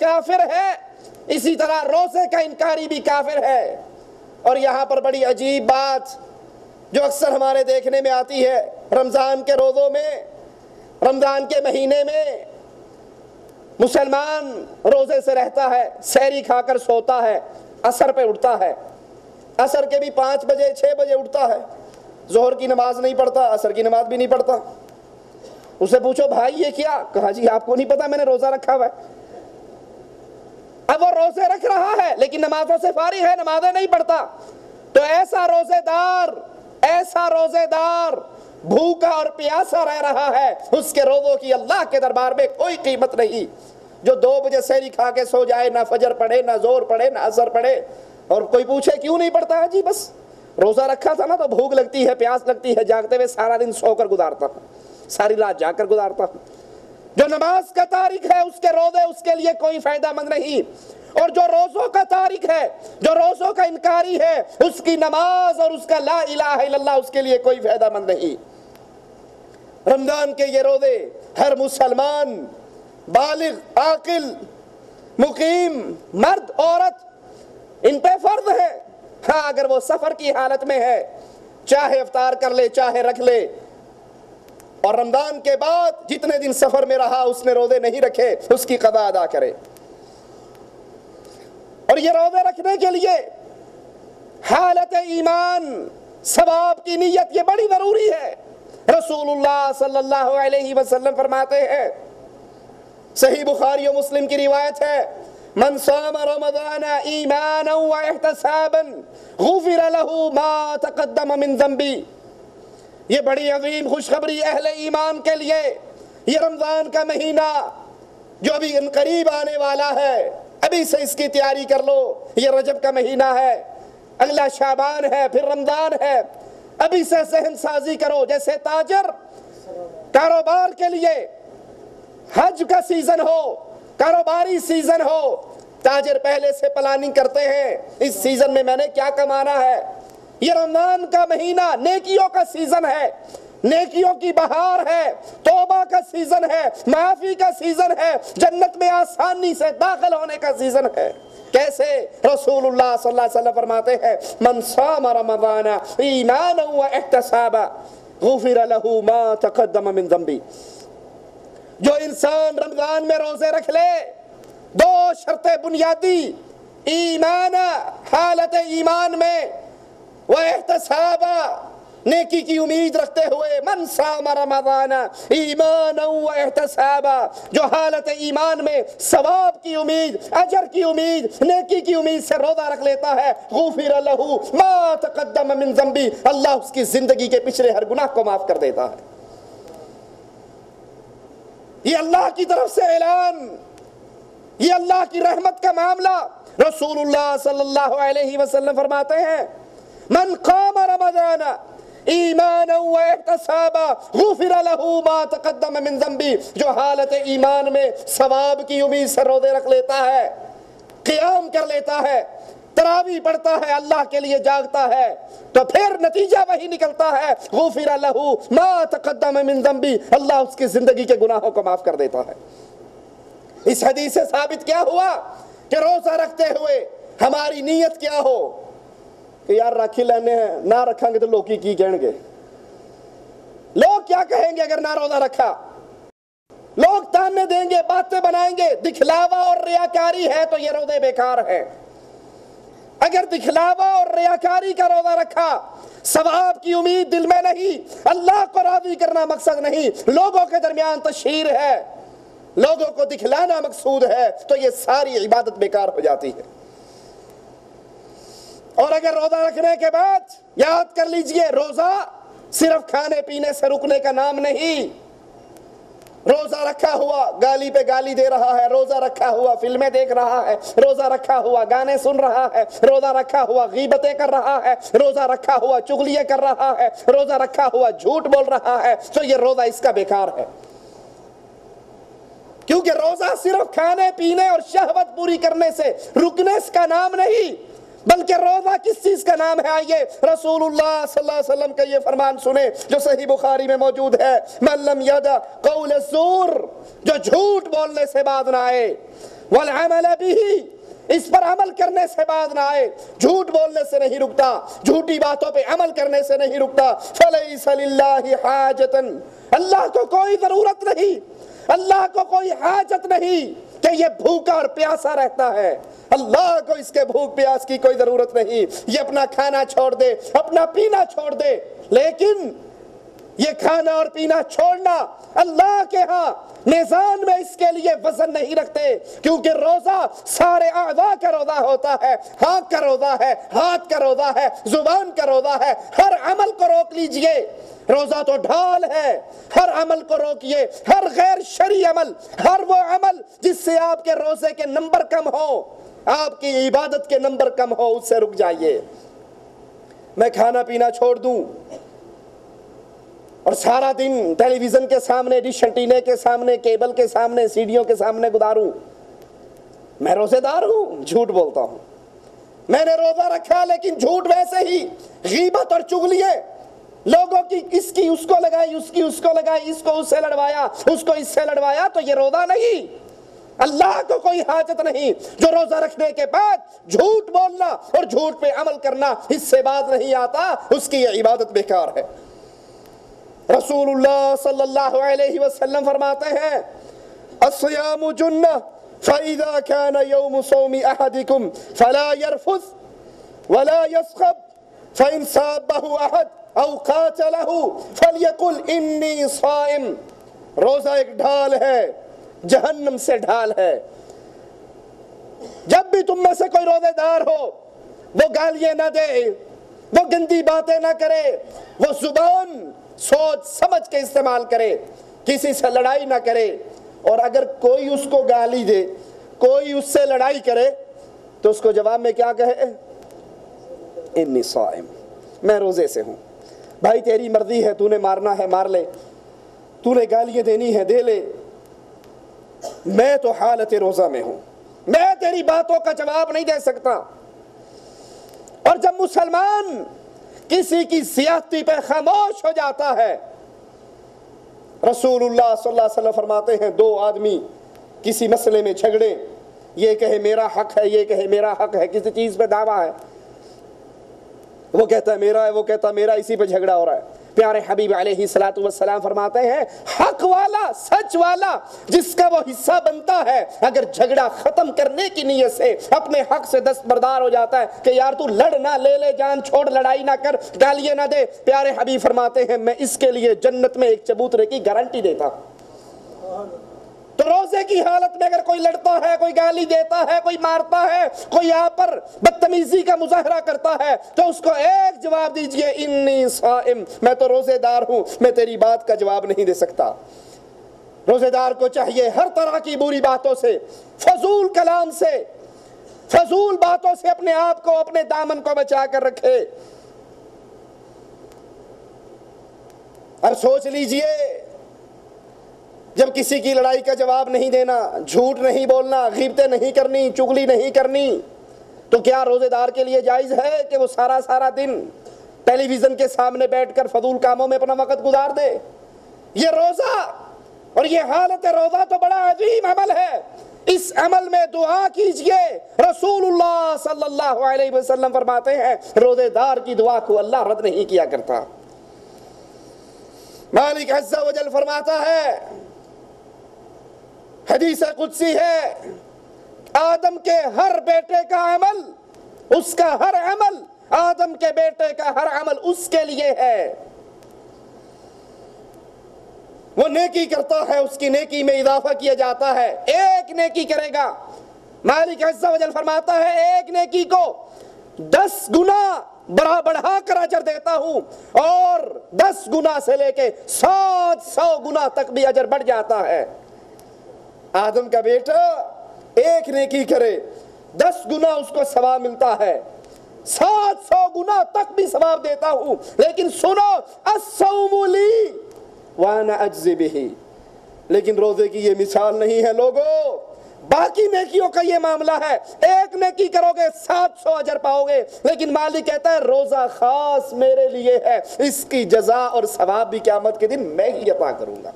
کافر ہے۔ اسی طرح روزے کا انکاری بھی کافر ہے۔ اور یہاں پر بڑی عجیب بات جو اکثر ہمارے دیکھنے میں آتی ہے۔ رمضان کے روزوں میں، رمضان کے مہینے میں مسلمان روزے سے رہتا ہے، سیری کھا کر سوتا ہے اثر پہ اٹھتا ہے۔ اثر کے بھی پانچ بجے، چھ بجے اٹھتا ہے۔ زہر کی نماز نہیں پڑھتا اثر کی نماز بھی نہیں پڑھتا۔ اسے پوچھو، بھائی یہ کیا؟ کہا جی آپ کو نہیں پتا، میں نے روزہ رکھا ہوا ہے۔ اب وہ روزے رکھ رہا ہے، لیکن نمازوں سے فارغ ہے، نمازیں نہیں پڑھتا۔ تو ایسا روزے دار، ایسا روزے دار، بھوکا اور پیاسا رہ رہا ہے۔ اس کے روزوں کی اللہ کے دربار میں کوئی قیمت نہیں۔ جو دو بجے سیری کھا کے سو جائے، نہ فجر پڑے نہ زور پڑے نہ اثر پڑے اور کوئی پوچھے کیوں نہیں پڑتا ہے جی بس، روزہ رکھا تھا نا تو بھوک لگتی ہے، پیاس لگتی ہے، جاگتے ہوئے سارا دن سو کر گزارتا ہوں۔ ساری رات جا کر گزارتا ہوں۔ جو نماز کا تاریخ ہے، اس کے روزے، اس کے لیے کوئی فائدہ مند نہیں۔ اور جو روزوں کا تاریخ ہے، جو روزوں کا انکاری ہے، اس کی نماز اور اس کا لا الہ الا اللہ، اس کے لیے کوئی فائدہ مند نہیں۔ رمضان کے یہ روزے ہر مسلمان، بالغ، عاقل، مقیم، مرد، عورت، ان پہ فرض ہے۔ ہاں اگر وہ سفر کی حالت میں ہے، چاہے افطار کر لے، چاہے رکھ لے اور رمضان کے بعد جتنے دن سفر میں رہا، اس نے روزے نہیں رکھے، اس کی قضا ادا کرے۔ اور یہ روزے رکھنے کے لیے حالت ایمان، ثواب کی نیت، یہ بڑی ضروری ہے۔ رسول اللہ صلی اللہ علیہ وسلم فرماتے ہیں، صحیح بخاری و مسلم کی روایت ہے، من صام رمضان ایمانا و احتسابا غفر له ما تقدم من ذنبی یہ بڑی عظیم خوشخبری اہل ایمان کے لیے یہ رمضان کا مہینہ جو ابھی ان قریب آنے والا ہے، ابھی سے اس کی تیاری کر لو، یہ رجب کا مہینہ ہے، اگلا شابان ہے، پھر رمضان ہے، ابھی سے ذہن سازی کرو، جیسے تاجر کاروبار کے لیے حج کا سیزن ہو، کاروباری سیزن ہو، تاجر پہلے سے پلاننگ کرتے ہیں، اس سیزن میں میں نے کیا کمانا ہے؟ یہ رمضان کا مہینہ نیکیوں کا سیزن ہے۔ نیکیوں کی بہار ہے۔ توبہ کا سیزن ہے۔ معافی کا سیزن ہے۔ جنت میں آسانی سے داخل ہونے کا سیزن ہے۔ کیسے رسول اللہ صلی اللہ علیہ وسلم فرماتے ہیں، من صام رمضان ایمانا و احتسابا غفر له ما تقدم من ذنبی. جو انسان رمضان میں روزے رکھ لے، دو شرطیں بنیادی ایمان حالت ایمان میں وہ احتسابا نیکی کی امید رکھتے ہوئے، من سام رمضان ایمان و احتسابا جو حالت ایمان میں ثواب کی امید، اجر کی امید، نیکی کی امید سے روزہ رکھ لیتا ہے، غفر له ما تقدم من ذنبی، اللہ اس کی زندگی کے پچھلے ہر گناہ کو معاف کر دیتا ہے۔ یہ اللہ کی طرف سے اعلان، یہ اللہ کی رحمت کا معاملہ۔ رسول اللہ صلی اللہ علیہ وسلم فرماتے ہیں من قام رمضان ایمانا و احتسابا، غفر له ما تقدم من ذنبی، جو حالت ایمان میں ثواب کی امید سے روزے رکھ لیتا ہے، قیام کر لیتا ہے، تراوی پڑھتا ہے، اللہ کے لیے جاگتا ہے، تو پھر نتیجہ وہی نکلتا ہے، غفر له ما تقدم من ذنبی، اللہ اس کی زندگی کے گناہوں کو معاف کر دیتا ہے۔ اس حدیث سے ثابت کیا ہوا کہ روزہ رکھتے ہوئے ہماری نیت کیا ہو؟ کہ یار رکھی لینے ہیں، نہ رکھیں گے تو لوگ کی کہیں گے؟ لوگ کیا کہیں گے اگر نہ روزہ رکھا؟ لوگ تانے دیں گے، باتیں بنائیں گے، دکھلاوا اور ریاکاری ہے تو یہ روزے بیکار ہے اگر دکھلاوا اور ریاکاری کا روزہ رکھا، ثواب کی امید دل میں نہیں، اللہ کو راضی کرنا مقصد نہیں، لوگوں کے درمیان تشہیر ہے، لوگوں کو دکھلانا مقصود ہے، تو یہ ساری عبادت بیکار ہو جاتی ہے۔ اور اگر روزہ رکھنے کے بعد یاد کر لیجیے، روزہ صرف کھانے پینے سے رکنے کا نام نہیں۔ روزہ رکھا ہوا گالی پہ گالی دے رہا ہے، روزہ رکھا ہوا فلمیں دیکھ رہا ہے، روزہ رکھا ہوا گانے سن رہا ہے، روزہ رکھا ہوا غیبتیں کر رہا ہے، روزہ رکھا ہوا چگلیاں کر رہا ہے، روزہ رکھا ہوا جھوٹ بول رہا ہے۔ تو یہ روزہ اس کا بیکار ہے۔ کیونکہ روزہ صرف کھانے پینے اور شہوت پوری کرنے سے رکنے کا نام نہیں بلکہ روزہ کس چیز کا نام ہے؟ آئیے رسول اللہ صلی اللہ علیہ وسلم کا یہ فرمان سنے جو صحیح بخاری میں موجود ہے۔ من لم یدا قول الزور، جو جھوٹ بولنے سے بعد نہ آئے۔ والعمل به، اس پر عمل کرنے سے بعد نہ آئے۔ جھوٹ بولنے سے نہیں رکتا، جھوٹی باتوں پہ عمل کرنے سے نہیں رکتا۔ فَلَيْسَ لِلَّهِ حَاجَةً اللہ کو کوئی ضرورت نہیں، اللہ کو کوئی حاجت نہیں کہ یہ بھوکا اور پیاسا رہتا ہے۔ اللہ کو اس کے بھوک پیاس کی کوئی ضرورت نہیں۔ یہ اپنا کھانا چھوڑ دے، اپنا پینا چھوڑ دے۔ لیکن یہ کھانا اور پینا چھوڑنا اللہ کے ہاں میزان میں اس کے لیے وزن نہیں رکھتے، کیونکہ روزہ سارے اعضاء کا روزہ ہوتا ہے، ہاتھ کا روزہ ہے، ہاتھ کا روزہ ہے، زبان کا روزہ ہے۔ ہر عمل کو روک لیجیے۔ روزہ تو ڈھال ہے، ہر عمل کو روکیے ہر غیر شرعی عمل، ہر وہ عمل جس سے آپ کے روزے کے نمبر کم ہو آپ کی عبادت کے نمبر کم ہو، اس سے رک جائیے۔ میں کھانا پینا چھوڑ دوں۔ اور سارا دن ٹیلی ویژن کے سامنے، ڈش انٹینے کے سامنے، کیبل کے سامنے سیڈیوں کے سامنے گزاروں۔ میں روزے دار ہوں، جھوٹ بولتا ہوں۔ میں نے روزہ رکھا، لیکن جھوٹ ویسے ہی غیبت اور چگلیے لوگوں کی اس کی اس کو لگائی، اس کی اس کو لگائی، اس کو اس سے لڑوایا، اس کو اس سے لڑوایا، تو یہ روزہ نہیں۔ اللہ کو کوئی حاجت نہیں۔ جو روزہ رکھنے کے بعد جھوٹ بولنا اور جھوٹ پہ عمل کرنا اس سے بعد نہیں آتا، اس کی یہ عبادت بیکار ہے۔ رسول اللہ صلی اللہ علیہ وسلم فرماتے ہیں، الصیام جنہ، فَإِذَا كَانَ يَوْمُ صَوْمِ أَحَدِكُمْ فَلَا يَرْفُثْ وَلَا يَسْخَبْ فَإِنْ صَابَهُ أَحَدْ أَوْ قَاتَلَهُ فَلْيَقُلْ إِنِّي صَائِمْ۔ روزہ ایک ڈھال ہے۔ جہنم سے ڈھال ہے۔ جب بھی تم میں سے کوئی روزے دار ہو، وہ گالیاں نہ دے، وہ گندی باتیں نہ کرے، وہ زبان سوچ سمجھ کے استعمال کرے، کسی سے لڑائی نہ کرے۔ اور اگر کوئی اس کو گالی دے، کوئی اس سے لڑائی کرے، تو اس کو جواب میں کیا کہے؟ انی صائم، میں روزے سے ہوں۔ بھائی تیری مرضی ہے، تو نے مارنا ہے، مار لے۔ تو نے گالیاں دینی ہے دے لے۔ میں تو حالت روزہ میں ہوں۔ میں تیری باتوں کا جواب نہیں دے سکتا۔ اور جب مسلمان کسی کی سیاحتی پہ خاموش ہو جاتا ہے، رسول اللہ صلی اللہ علیہ وسلم فرماتے ہیں، دو آدمی کسی مسئلے میں جھگڑے، یہ کہے میرا حق ہے، یہ کہے میرا حق ہے، کسی چیز پہ دعویٰ ہے۔ وہ کہتا ہے میرا ہے، وہ کہتا ہے میرا اسی پہ جھگڑا ہو رہا ہے۔ پیارے حبیب علیہ السلام فرماتے ہیں، حق والا، سچ والا، جس کا وہ حصہ بنتا ہے، اگر جھگڑا ختم کرنے کی نیت سے اپنے حق سے دست بردار ہو جاتا ہے کہ یار تو لڑ نہ لے لے، جان چھوڑ، لڑائی نہ کر، گالیاں نہ دے، پیارے حبیب فرماتے ہیں، میں اس کے لیے جنت میں ایک چبوترے کی گارنٹی دیتا ہوں۔ روزے کی حالت میں اگر کوئی لڑتا ہے، کوئی گالی دیتا ہے، کوئی مارتا ہے، کوئی یہاں پر بدتمیزی کا مظاہرہ کرتا ہے، تو اس کو ایک جواب دیجیے انی صائم، میں تو روزے دار ہوں، میں تیری بات کا جواب نہیں دے سکتا۔ روزے دار کو چاہیے ہر طرح کی بری باتوں سے، فضول کلام سے، فضول باتوں سے اپنے آپ کو، اپنے دامن کو بچا کر رکھے۔ اور سوچ لیجیے جب کسی کی لڑائی کا جواب نہیں دینا، جھوٹ نہیں بولنا، غیبتیں نہیں کرنی، چگلی نہیں کرنی، تو کیا روزے دار کے لیے جائز ہے کہ وہ سارا سارا دن ٹیلی ویژن کے سامنے بیٹھ کر فضول کاموں میں اپنا وقت گزار دے؟ یہ روزہ اور یہ حالت روزہ تو بڑا عظیم عمل ہے۔ اس عمل میں دعا کیجیے۔ رسول اللہ صلی اللہ علیہ وسلم فرماتے ہیں، روزے دار کی دعا کو اللہ رد نہیں کیا کرتا۔ مالک عز و جل فرماتا ہے حدیث قدسی ہے، آدم کے ہر بیٹے کا عمل، اس کا ہر عمل، آدم کے بیٹے کا ہر عمل اس کے لیے ہے۔ وہ نیکی کرتا ہے، اس کی نیکی میں اضافہ کیا جاتا ہے۔ ایک نیکی کرے گا۔ مالک عز و جل فرماتا ہے، ایک نیکی کو دس گنا بڑھا بڑھا کر اجر دیتا ہوں اور دس گنا سے لے کے سات سو گنا تک بھی اجر بڑھ جاتا ہے۔ آدم کا بیٹا ایک نیکی کرے، دس گنا اس کو ثواب ملتا ہے۔ سات سو گنا تک بھی ثواب دیتا ہوں، لیکن سنو السوم لی وانا اجزی بھی لیکن روزے کی یہ مثال نہیں ہے لوگوں باقی نیکیوں کا یہ معاملہ ہے۔ ایک نیکی کرو گے، سات سو اجر پاؤ گے۔ لیکن مالک کہتا ہے، روزہ خاص میرے لیے ہے، اس کی جزا اور ثواب بھی قیامت کے دن میں ہی عطا کروں گا۔